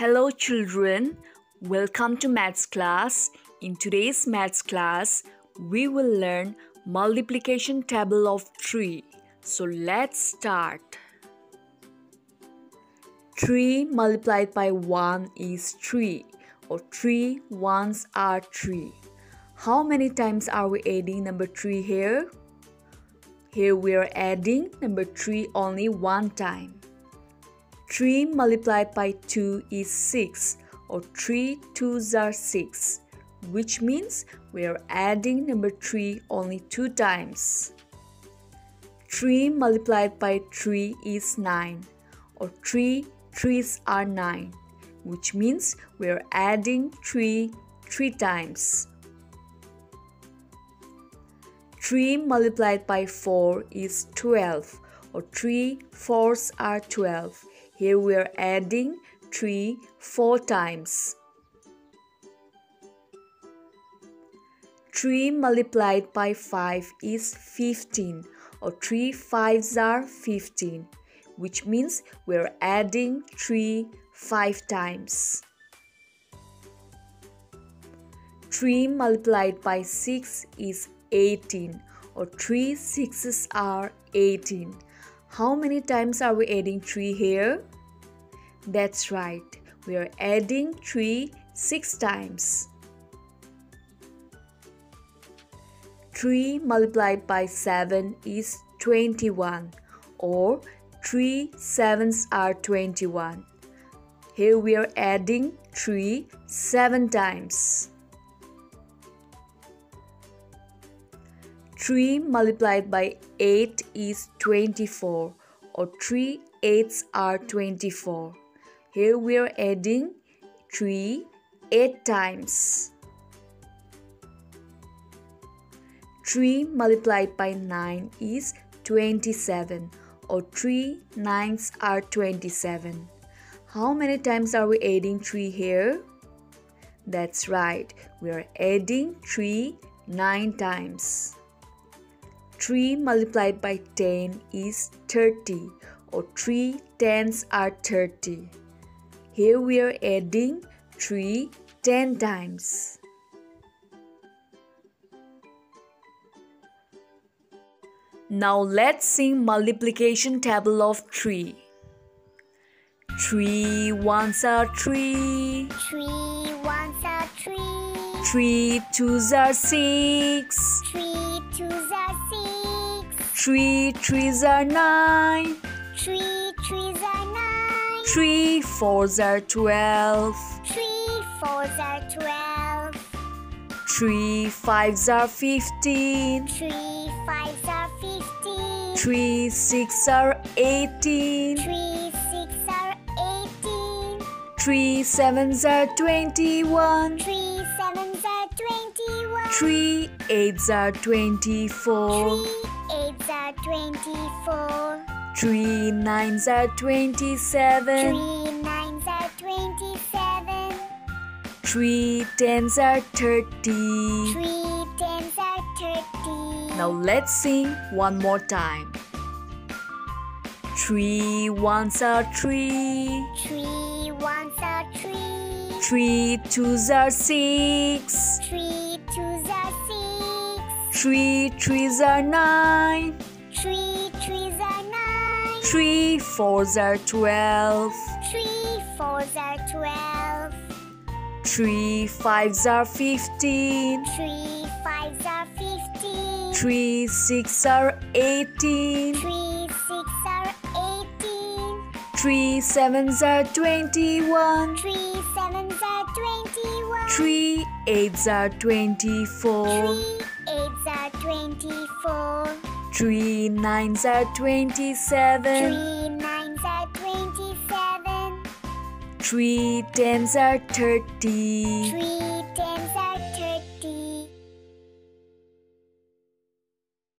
Hello children, welcome to maths class. In today's maths class, we will learn multiplication table of 3. So let's start. 3 multiplied by 1 is 3 or 3 ones are 3. How many times are we adding number 3 here? Here we are adding number 3 only one time. 3 multiplied by 2 is 6 or 3 2s are 6 which means we are adding number 3 only 2 times. 3 multiplied by 3 is 9 or 3 3s are 9 which means we are adding 3 3 times. 3 multiplied by 4 is 12 or 3 4s are 12 here we are adding 3 4 times. 3 multiplied by 5 is 15 or 3 5s are 15 which means we are adding 3 5 times. 3 multiplied by 6 is 18 or 3 6s are 18 how many times are we adding 3 here? That's right, we are adding 3 6 times. 3 multiplied by 7 is 21 or 3 7s are 21. Here we are adding 3 7 times. 3 multiplied by 8 is 24 or 3 eighths are 24. Here we are adding 3 8 times. 3 multiplied by 9 is 27 or 3 9s are 27. How many times are we adding 3 here? That's right, we are adding 3 9 times. 3 multiplied by 10 is 30 or 3 tens are 30. Here we are adding 3 10 times. Now let's sing multiplication table of 3. 3 ones are 3. 3 ones are 3. 3 twos are 6. 3 twos are 6. 3 threes are 9. 3 threes are 9. 3 fours are 12. 3 fours are 12. 3 fives are 15. 3 fives are 15. 3 six are 18. 3 6 are 18. 3 sevens are 21. 3 sevens are 21. 3 eights are 24. 3 eights are 24. Three nines are 27. Three nines are 27. Three tens are 30. 3 tens are 30. Now let's sing one more time. Three ones are 3. Three ones are 3. Three twos are 6. 3 twos are 6. 3 threes are 9. 3 threes are 9. 3 fours are 12. 3 fours are 12. 3 fives are 15. 3 fives are 15. 3 6 are 18. 3 6 are 18. Three sevens are twenty-one. Three sevens are twenty-one. Three eights are 24. 3 eights are 24. 3 nines are 27. Three nines are 27. Three tens are 30. 3 tens are